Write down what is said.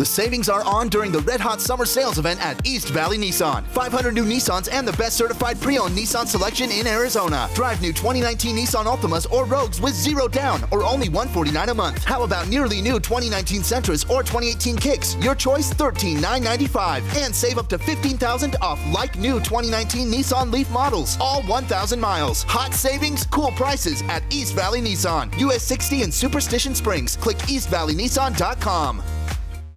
The savings are on during the Red Hot Summer Sales event at East Valley Nissan. 500 new Nissans and the best certified pre-owned Nissan selection in Arizona. Drive new 2019 Nissan Altimas or Rogues with zero down or only 149 a month. How about nearly new 2019 Sentras or 2018 Kicks? Your choice, 13995 and save up to 15,000 off like new 2019 Nissan Leaf models, all 1,000 miles. Hot savings, cool prices at East Valley Nissan. US 60 and Superstition Springs. Click eastvalleynissan.com.